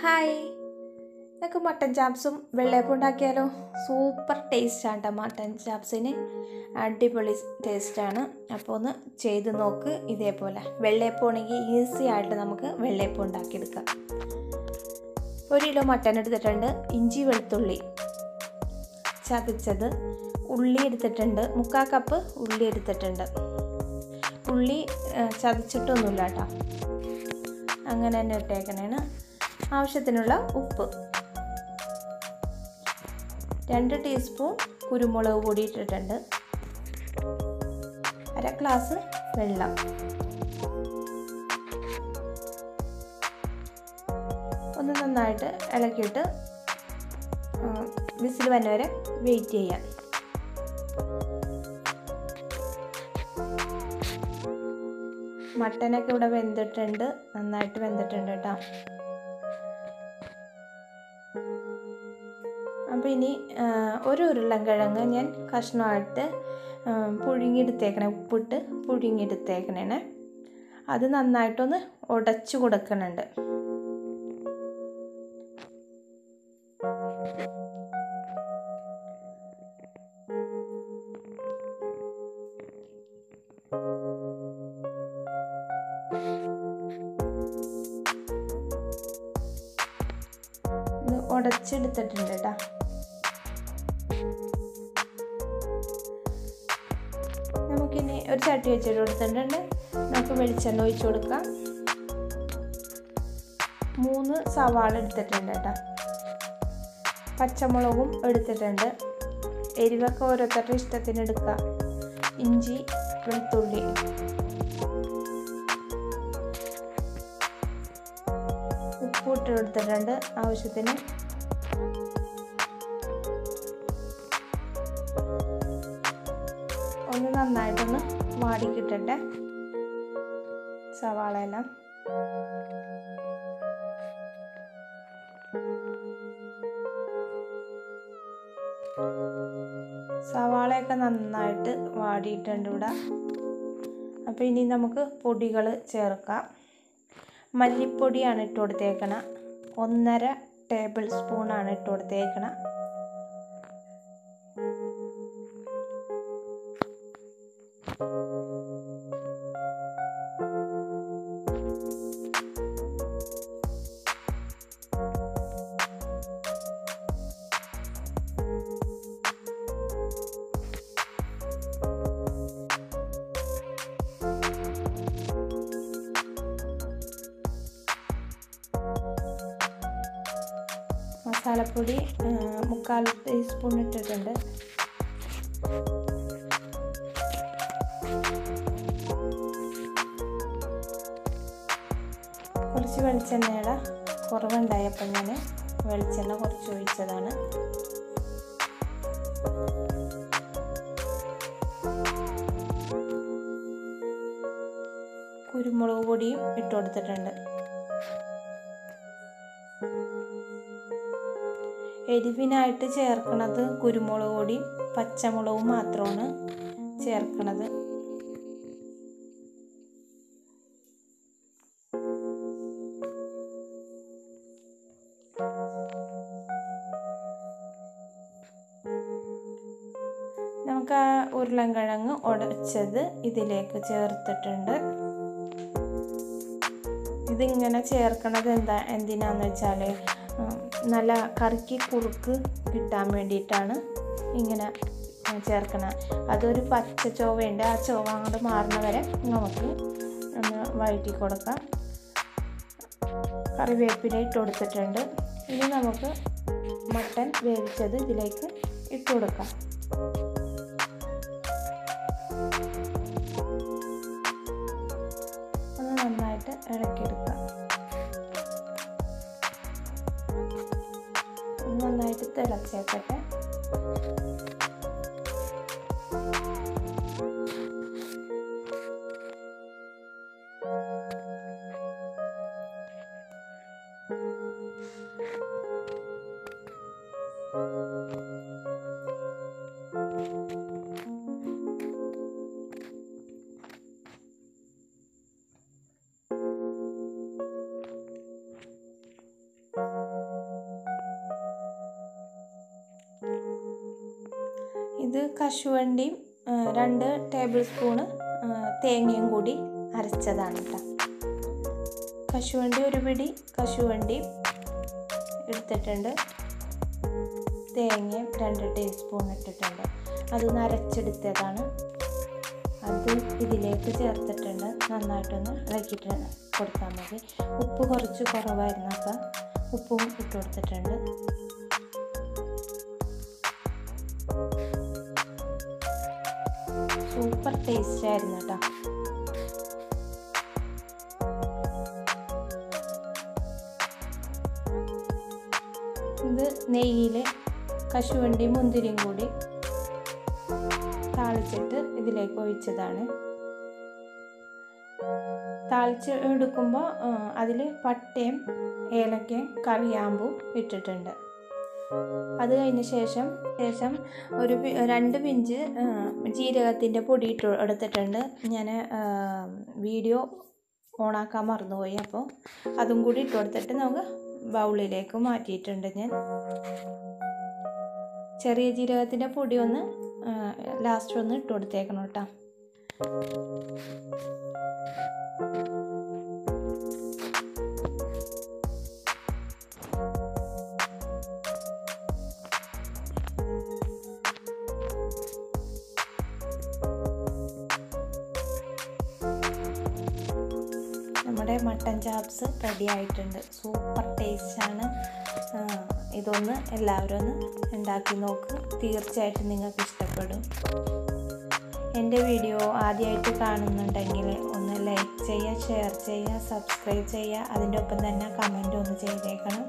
Hi. നമുക്ക് mutton ചാപ്സും വെള്ളയപ്പം ഉണ്ടാക്കിയാലോ? Super ടേസ്റ്റാണ് കേട്ടോ മട്ടൻ ചാപ്സിന്. അടിപൊളി ടേസ്റ്റാണ്. അപ്പോൾ ഒന്ന് ചെയ്ത് നോക്ക് ഇതേപോലെ. വെള്ളയപ്പം ആണെങ്കിൽ ഈസി ആയിട്ട് നമുക്ക് വെള്ളയപ്പം ഉണ്ടാക്കിയെടുക്കാം. ഒരു കിലോ മട്ടൻ എടുത്തിട്ടുണ്ട്. ഇഞ്ചി വെളുത്തുള്ളി ചതച്ചത്. ഉള്ളി എടുത്തിട്ടുണ്ട്. മുക്കാൽ കപ്പ് ഉള്ളി എടുത്തിട്ടുണ്ട്. ഉള്ളി ചതച്ചിട്ടൊന്നുമില്ല കേട്ടോ അങ്ങനെ തന്നെ ഇട്ടേക്കണേന് ആവശ്യത്തിനുള്ള ഉപ്പ്. രണ്ട് ടീസ്പൂൺ കുരുമുളക് പൊടി ഇട്ടിട്ടുണ്ട് അര ഗ്ലാസ് വെള്ളം. ഒന്ന് നന്നായിട്ട് ഇളക്കിയിട്ട് വിസിൽ വന്ന വരെ വെയിറ്റ് ചെയ്യാം. മട്ടനൊക്കെ ഇവിടെ വെന്തിട്ടുണ്ട്. നന്നായിട്ട് വെന്തിട്ടുണ്ട് കേട്ടോ. അപ്പോൾ ഇനി ഒരു ഉരുളൻകിഴങ്ങ് ഞാൻ കഷ്ണമായിട്ട് പുഴുങ്ങിയെടുത്തേക്കണേ ഉപ്പിട്ട് പുഴുങ്ങിയെടുത്തേക്കണേ അത് നന്നായിട്ടൊന്ന് ഉടച്ചു കൊടുക്കണുണ്ട്. ഉടച്ചെടുത്തിട്ടുണ്ട് കേട്ടോ. ഒരു ചട്ടി വെച്ചിട്ട് കൊടുത്തിട്ടുണ്ട്. നമുക്ക് വെളിച്ചെണ്ണ ഒഴിച്ചു കൊടുക്കാം. മൂന്ന് സവാള എടുത്തിട്ടുണ്ട് കേട്ടോ. പച്ചമുളകും എടുത്തിട്ടുണ്ട്. എരിവൊക്കെ ഓരോരുത്തരുടെ ഇഷ്ടത്തിന് എടുക്കാം. ഇഞ്ചി വെളുത്തുള്ളി. ഉപ്പ് ഇട്ട് കൊടുത്തിട്ടുണ്ട് ആവശ്യത്തിന്. വാടിക്കിട്ടട്ടെ സവാള എല്ലാം സവാളയൊക്കെ നന്നായിട്ട് വാടിയിട്ടുണ്ട് ഇവിടെ. അപ്പോൾ ഇനി നമുക്ക് പൊടികൾ ചേർക്കാം. മല്ലിപ്പൊടിയാണ് ഇട്ട് കൊടുത്തേക്കണ. ഒന്നര ടേബിൾ സ്പൂണാണ് ഇട്ട് കൊടുത്തേക്കണ. മസാലപ്പൊടി മുക്കാൽ ടീസ്പൂൺ ഇട്ടിട്ടുണ്ട്. കുറച്ച് വെളിച്ചെണ്ണയുടെ കുറവുണ്ടായപ്പോൾ ഞാൻ വെളിച്ചെണ്ണ കുറച്ച് ഒഴിച്ചതാണ്. കുരുമുളക് പൊടിയും ഇട്ട് കൊടുത്തിട്ടുണ്ട്. എരിവിനായിട്ട് ചേർക്കുന്നത് കുരുമുളക് പൊടിയും പച്ചമുളകും മാത്രമാണ് ചേർക്കുന്നത് നമുക്ക് ആ ഉരുളൻകിഴങ്ങ് ഉടച്ചത് ഇതിലേക്ക് ചേർത്തിട്ടുണ്ട്. ഇതിങ്ങനെ ചേർക്കണത് എന്താ എന്തിനാന്ന് വെച്ചാൽ നല്ല കറിക്ക് കുറുക്ക് കിട്ടാൻ വേണ്ടിയിട്ടാണ് ഇങ്ങനെ ചേർക്കണം. അതൊരു പച്ച ചോവയുണ്ട് ആ ചോവ അങ്ങോട്ട് മാറുന്ന വരെ നമുക്ക് ഒന്ന് വഴറ്റി കൊടുക്കാം. കറിവേപ്പില ഇട്ട് കൊടുത്തിട്ടുണ്ട്. ഇനി നമുക്ക് മട്ടൻ വേവിച്ചത് ഇതിലേക്ക് ഇട്ട് കൊടുക്കാം. ഒന്ന് നന്നായിട്ട് ഇളക്കിയെടുക്കാം. ഒന്ന് നന്നായിട്ട് തിളച്ചേക്കട്ടെ ഇത് കശുവണ്ടിയും രണ്ട് ടേബിൾ സ്പൂണ് തേങ്ങയും കൂടി അരച്ചതാണ് കേട്ടോ കശുവണ്ടി ഒരു പിടി കശുവണ്ടി എടുത്തിട്ടുണ്ട്. തേങ്ങയും രണ്ട് ടീസ്പൂൺ ഇട്ടിട്ടുണ്ട്. അതൊന്ന് അരച്ചെടുത്തതാണ്. അത് ഇതിലേക്ക് ചേർത്തിട്ടുണ്ട്. നന്നായിട്ടൊന്ന് ഇളക്കിയിട്ട് കൊടുത്താൽ മതി. ഉപ്പ് കുറച്ച് കുറവായിരുന്നു അപ്പം ഉപ്പും ഇട്ട് കൊടുത്തിട്ടുണ്ട്. ടേസ്റ്റ് ആയിരുന്നു കേട്ടോ. ഇത് നെയ്യിൽ കശുവണ്ടിയും മുന്തിരിയും കൂടി താളിച്ചിട്ട് ഇതിലേക്ക് ഒഴിച്ചതാണ്. താളിച്ച് എടുക്കുമ്പോൾ അതിൽ പട്ടയും ഏലക്കയും കറിയാമ്പും ഇട്ടിട്ടുണ്ട്. അത് കഴിഞ്ഞ ശേഷം ശേഷം ഒരു രണ്ട് പിഞ്ച് ജീരകത്തിന്റെ പൊടി ഇട്ട് എടുത്തിട്ടുണ്ട്. ഞാൻ വീഡിയോ ഓണാക്കാൻ മറന്നുപോയി. അപ്പോൾ അതും കൂടി ഇട്ട് കൊടുത്തിട്ട് നമുക്ക് ബൗളിലേക്ക് മാറ്റിയിട്ടുണ്ട് ഞാൻ. ചെറിയ ജീരകത്തിന്റെ പൊടി ഒന്ന് ലാസ്റ്റ് ഒന്ന് ഇട്ട് കൊടുത്തേക്കണം കേട്ടോ. മട്ടൻ ചാപ്സ് റെഡി ആയിട്ടുണ്ട്. സൂപ്പർ ടേസ്റ്റാണ് ഇതൊന്ന് എല്ലാവരും ഒന്ന് ഉണ്ടാക്കി നോക്ക്. തീർച്ചയായിട്ടും നിങ്ങൾക്ക് ഇഷ്ടപ്പെടും. എന്റെ വീഡിയോ ആദ്യമായിട്ട് കാണുന്നുണ്ടെങ്കിൽ ഒന്ന് ലൈക്ക് ചെയ്യുക ഷെയർ ചെയ്യുക സബ്സ്ക്രൈബ് ചെയ്യുക. അതിന്റെ ഒപ്പം തന്നെ കമന്റ് ഒന്ന് ചെയ്തേക്കണം.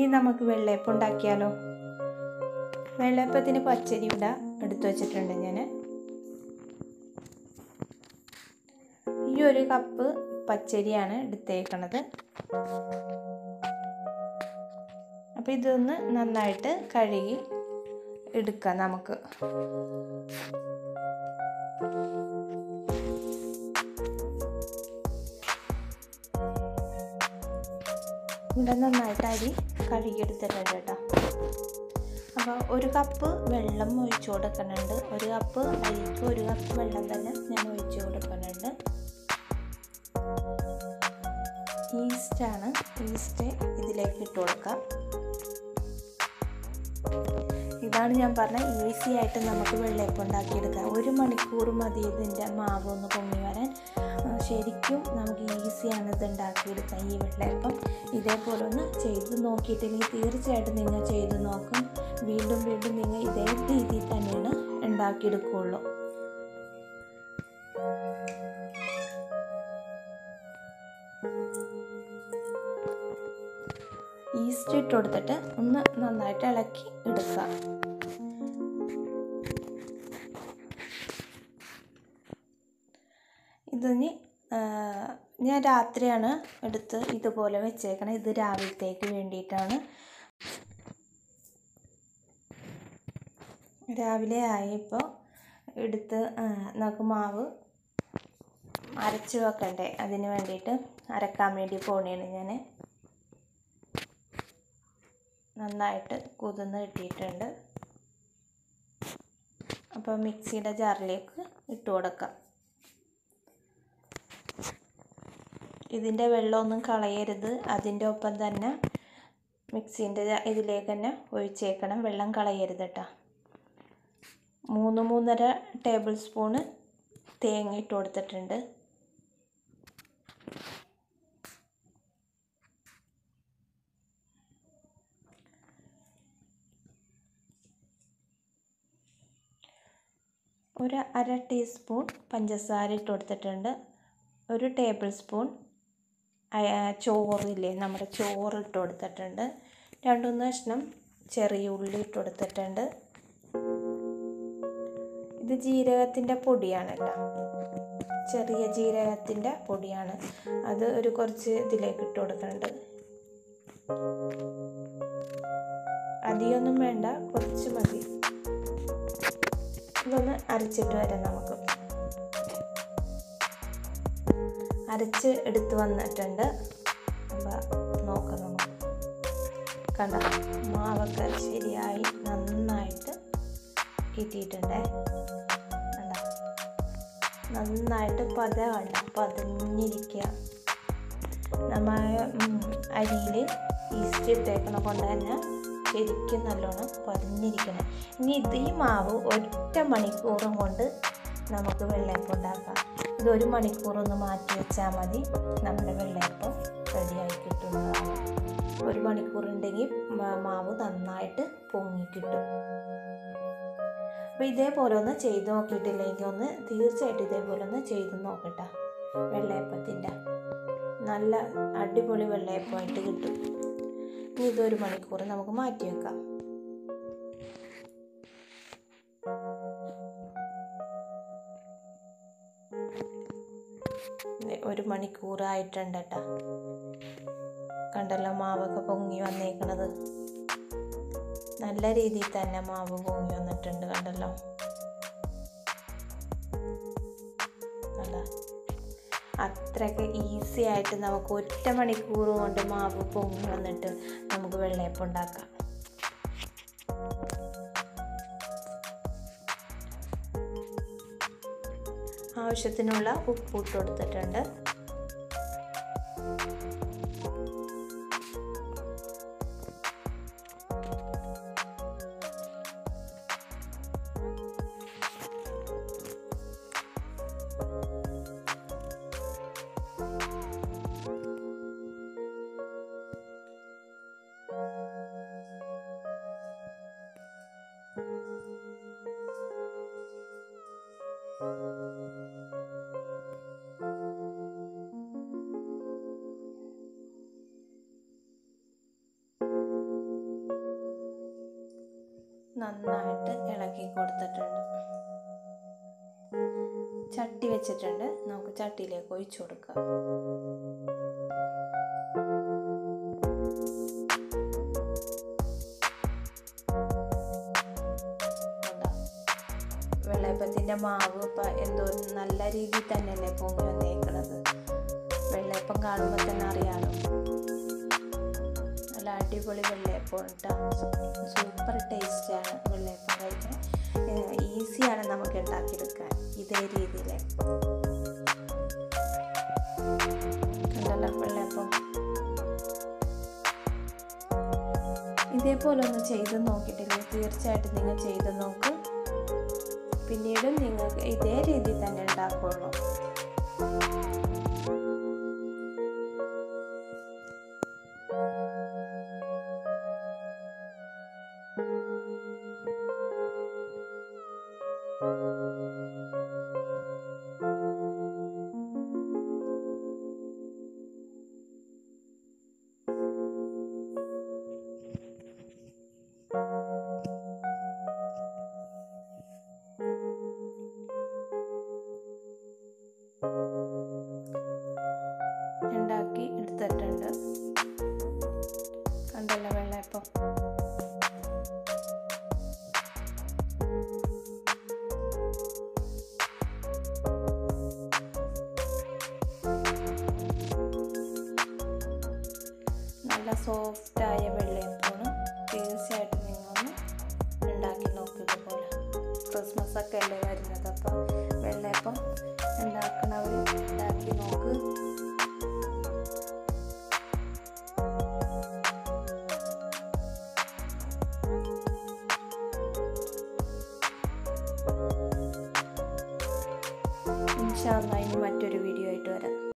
ഇനി നമുക്ക് വെള്ളയപ്പം ഉണ്ടാക്കിയാലോ? വെള്ളയപ്പത്തിന് പച്ചരി ഇവിടെ എടുത്തു വച്ചിട്ടുണ്ട് ഞാൻ ഈ ഒരു കപ്പ് പച്ചരിയാണ് എടുത്തേക്കണത്. അപ്പോൾ ഇതൊന്ന് നന്നായിട്ട് കഴുകി എടുക്കാം നമുക്ക്. ഇവിടെ നന്നായിട്ട് അരി കഴുകിയെടുത്തിട്ടുണ്ട് കേട്ടോ. അപ്പോൾ ഒരു കപ്പ് വെള്ളം ഒഴിച്ചു കൊടുക്കുന്നുണ്ട്. ഒരു കപ്പ് അരിക്ക് ഒരു കപ്പ് വെള്ളം തന്നെ ഞാൻ ഒഴിച്ചു കൊടുക്കുന്നുണ്ട്. ഈസ്റ്റാണ് ഈസ്റ്റ് ഇതിലേക്ക് ഇട്ട് കൊടുക്കാം ഇതാണ് ഞാൻ പറഞ്ഞ ഈസി ആയിട്ട് നമുക്ക് വെള്ളയപ്പം ഉണ്ടാക്കിയെടുക്കാം. ഒരു മണിക്കൂർ മതി ഇതിന്റെ മാവ് ഒന്ന് പൊങ്ങി വരാൻ. ശരിക്കും നമുക്ക് ഈസിയാണ് ഇത് ഉണ്ടാക്കിയെടുക്കാം ഈ വെള്ളയപ്പം. ഇതേപോലെ ഒന്ന് ചെയ്ത് നോക്കിയിട്ടില്ലെങ്കിൽ തീർച്ചയായിട്ടും നിങ്ങൾ ചെയ്ത് നോക്കും. വീണ്ടും വീണ്ടും നിങ്ങൾ ഇതേ രീതിയിൽ തന്നെയാണ് ഉണ്ടാക്കിയെടുക്കുകയുള്ളൂ. ഈസ്റ്റ് ഇട്ട് കൊടുത്തിട്ട് ഒന്ന് നന്നായിട്ട് ഇളക്കി എടുക്കുക. ഇതിന് ഞാൻ രാത്രിയാണ് എടുത്ത് ഇതുപോലെ വെച്ചേക്കണം. ഇത് രാവിലത്തേക്ക് വേണ്ടിയിട്ടാണ്. രാവിലെ ആയപ്പോൾ എടുത്ത് നമുക്ക് മാവ് അരച്ച് വെക്കണ്ടേ? അതിന് വേണ്ടിയിട്ട് അരക്കാൻ വേണ്ടി പോണേണ് ഞാൻ നന്നായിട്ട് കുതിർന്ന് കിട്ടിയിട്ടുണ്ട്. അപ്പോൾ മിക്സിയുടെ ജാറിലേക്ക് ഇട്ട് കൊടുക്കാം. ഇതിന്റെ വെള്ളമൊന്നും കളയരുത്. അതിന്റെ ഒപ്പം തന്നെ മിക്സീന്റെ ഇതിലേക്ക് തന്നെ ഒഴിച്ചേക്കണം. വെള്ളം കളയരുത് കേട്ടോ മൂന്ന് മൂന്നര ടേബിൾ സ്പൂണ് തേങ്ങ ഇട്ട് കൊടുത്തിട്ടുണ്ട്. ഒരു അര ടീസ്പൂൺ പഞ്ചസാര ഇട്ട് കൊടുത്തിട്ടുണ്ട്. ഒരു ടേബിൾ സ്പൂൺ ചോറില്ലേ നമ്മുടെ ചോറ് ഇട്ട് കൊടുത്തിട്ടുണ്ട്. രണ്ടുമൂന്ന് കഷ്ണം ചെറിയ ഉള്ളി ഇട്ട് കൊടുത്തിട്ടുണ്ട്. ഇത് ജീരകത്തിന്റെ പൊടിയാണ് കേട്ടോ ചെറിയ ജീരകത്തിന്റെ പൊടിയാണ്. അത് ഒരു കുറച്ച് ഇതിലേക്ക് ഇട്ട് കൊടുക്കുന്നുണ്ട്. അധികമൊന്നും വേണ്ട കുറച്ച് മതി. ഇതൊന്ന് അരച്ചിട്ട് വരാം നമുക്ക്. അരച്ച് എടുത്തു വന്നിട്ടുണ്ട്. അപ്പോൾ നോക്കാം നമുക്ക് കണ്ട? മാവൊക്കെ ശരിയായി നന്നായിട്ട് കിട്ടിയിട്ടുണ്ടേ. കണ്ട? നന്നായിട്ട് പതവല്ല പതിഞ്ഞിരിക്കുക പതഞ്ഞിരിക്കുക നമ്മ അരിയിൽ ഈസ്റ്റ് ഇട്ടേക്കണ കൊണ്ട് തന്നെ ശരിക്കും നല്ലോണം പതിഞ്ഞിരിക്കണം. ഇനി ഇത് ഈ മാവ് ഒറ്റ മണിക്കൂറും കൊണ്ട് നമുക്ക് വെള്ളയപ്പം ഉണ്ടാക്കാം. ഇത് ഒരു മണിക്കൂറൊന്ന് മാറ്റി വെച്ചാൽ മതി. നമ്മുടെ വെള്ളയപ്പം റെഡിയായി കിട്ടുന്നതാണ്. ഒരു മണിക്കൂറുണ്ടെങ്കിൽ മാവ് നന്നായിട്ട് പൊങ്ങി കിട്ടും. അപ്പോൾ ഇതേപോലെ ഒന്ന് ചെയ്ത് നോക്കിയിട്ടില്ലെങ്കിൽ ഒന്ന് തീർച്ചയായിട്ടും ഇതേപോലെ ഒന്ന് ചെയ്ത് നോക്കട്ടെ. വെള്ളയപ്പത്തിന്റെ നല്ല അടിപൊളി വെള്ളയപ്പമായിട്ട് കിട്ടും. ഇനി ഇതൊരു മണിക്കൂർ നമുക്ക് മാറ്റി വെക്കാം. ഒരു മണിക്കൂറായിട്ടുണ്ട് കേട്ടോ കണ്ടല്ലോ മാവൊക്കെ പൊങ്ങി വന്നേക്കണത്. നല്ല രീതിയിൽ തന്നെ മാവ് പൊങ്ങി വന്നിട്ടുണ്ട് കണ്ടല്ലോ. കണ്ട അത്രയ്ക്ക് ഈസി ആയിട്ട് നമുക്ക് ഒറ്റ മണിക്കൂർ കൊണ്ട് മാവ് പൊങ്ങി വന്നിട്ട് നമുക്ക് വെള്ളയപ്പം ഉണ്ടാക്കാം. ആവശ്യത്തിനുള്ള ഉപ്പ് ഇട്ട് കൊടുത്തിട്ടുണ്ട്. നന്നായിട്ട് ഇളക്കി കൊടുത്തിട്ടുണ്ട്. ചട്ടി വെച്ചിട്ടുണ്ട്. നമുക്ക് ചട്ടിയിലേക്ക് ഒഴിച്ചു കൊടുക്കാം. വെള്ളയപ്പത്തിന്റെ മാവ് ഇപ്പം എന്തോ നല്ല രീതിയിൽ തന്നെയല്ലേ പൊങ്ങി വന്നേക്കണത്. വെള്ളയപ്പം കാണുമ്പോൾ തന്നെ അറിയാലോ. അടിപൊളി വെള്ളയപ്പം കേട്ടോ സൂപ്പർ ടേസ്റ്റാണ് വെള്ളയപ്പം കഴിക്കാൻ. ഈസിയാണ് നമുക്ക് ഉണ്ടാക്കിയെടുക്കാൻ ഇതേ രീതിയിൽ ഇതേപോലെ ഒന്ന് ചെയ്ത് നോക്കിയിട്ടില്ല? തീർച്ചയായിട്ടും നിങ്ങൾ ചെയ്ത് നോക്ക്. പിന്നീടും നിങ്ങൾക്ക് ഇതേ രീതിയിൽ തന്നെ ഉണ്ടാക്കുള്ളൂ. നല്ല സോഫ്റ്റായ വെള്ളയപ്പമാണ്. തീർച്ചയായിട്ടും നിങ്ങളൊന്ന് ഉണ്ടാക്കി നോക്കുക പോലെ ക്രിസ്മസ് ഒക്കെ അല്ലേ വരുന്നത്? അപ്പോൾ